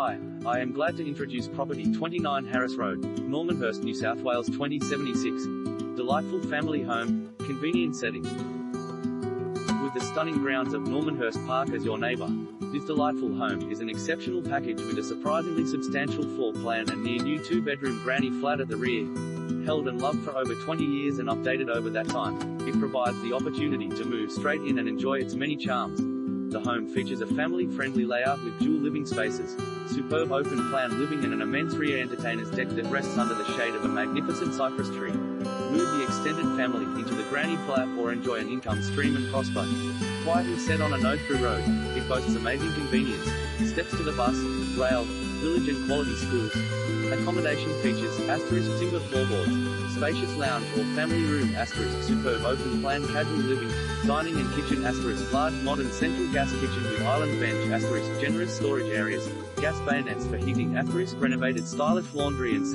Hi, I am glad to introduce property 29 Harris Road, Normanhurst, New South Wales 2076. Delightful family home, convenient setting. With the stunning grounds of Normanhurst Park as your neighbor, this delightful home is an exceptional package with a surprisingly substantial floor plan and near new two-bedroom granny flat at the rear. Held and loved for over 20 years and updated over that time, it provides the opportunity to move straight in and enjoy its many charms. The home features a family-friendly layout with dual living spaces, superb open-plan living and an immense rear entertainer's deck that rests under the shade of a magnificent cypress tree. Move the extended family into the granny flat or enjoy an income stream and prosper. Quietly set on a no-through road, it boasts amazing convenience, steps to the bus, rail, village and quality schools. Accommodation features, asterisk timber floorboards, spacious lounge or family room asterisk superb open plan casual living, dining and kitchen asterisk large modern central gas kitchen with island bench asterisk generous storage areas, gas bayonets for heating asterisk renovated stylish laundry and